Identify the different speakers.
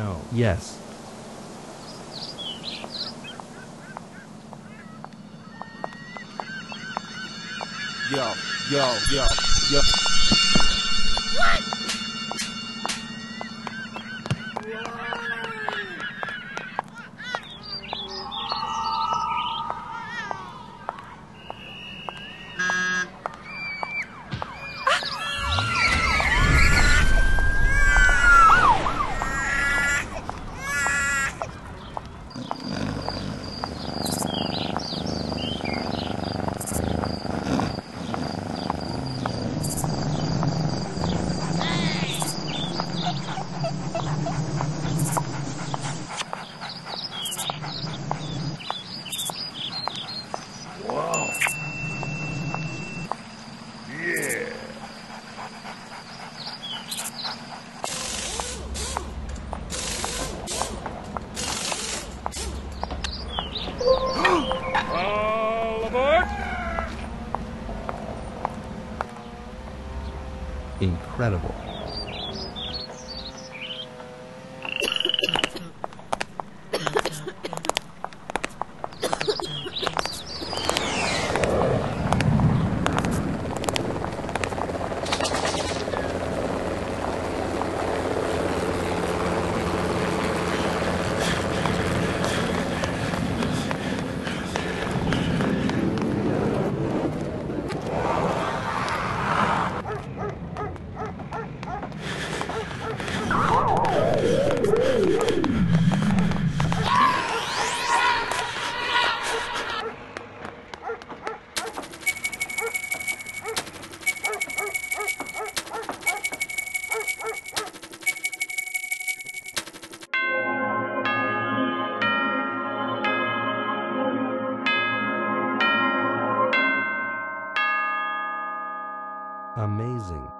Speaker 1: No. Yes.
Speaker 2: Yo, yo, yo, yo.
Speaker 3: All
Speaker 1: Incredible. Amazing.